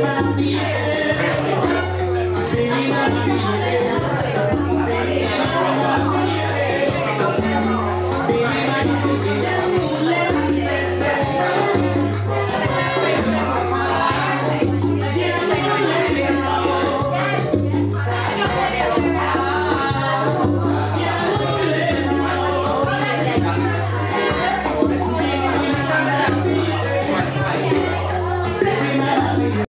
Yeah.